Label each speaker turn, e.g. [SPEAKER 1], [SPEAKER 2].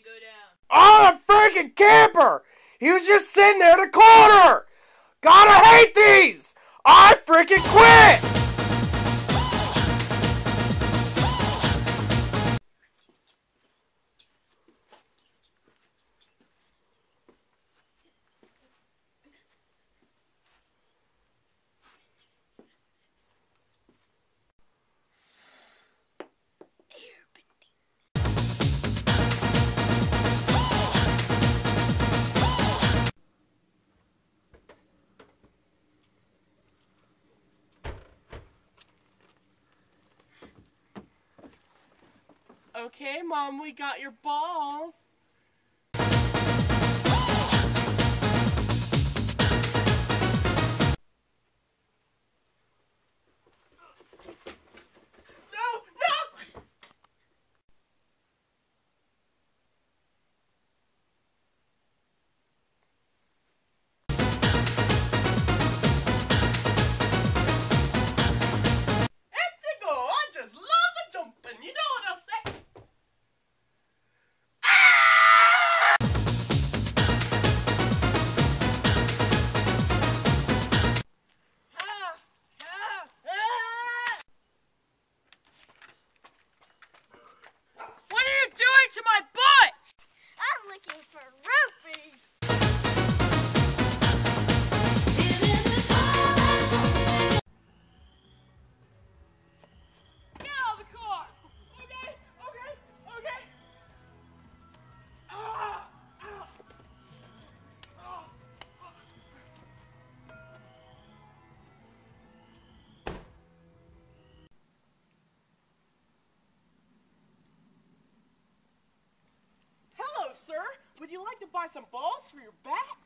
[SPEAKER 1] Go down.
[SPEAKER 2] Oh, the freaking camper! He was just sitting there in the corner! Gotta hate these! I freaking quit!
[SPEAKER 3] Okay, Mom, we got your balls. Would you like to buy some balls for your bat?